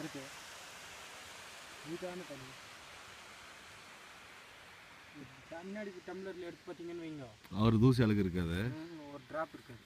இருக்கு. நீட்டான தண்ணி. தண்ணி கண்ணாடி டம்ளரில் எடுத்து பார்த்தீங்கன்னு வைங்க. அவர் தூசி அழகு இருக்காது. ஒரு ட்ராப் இருக்காது.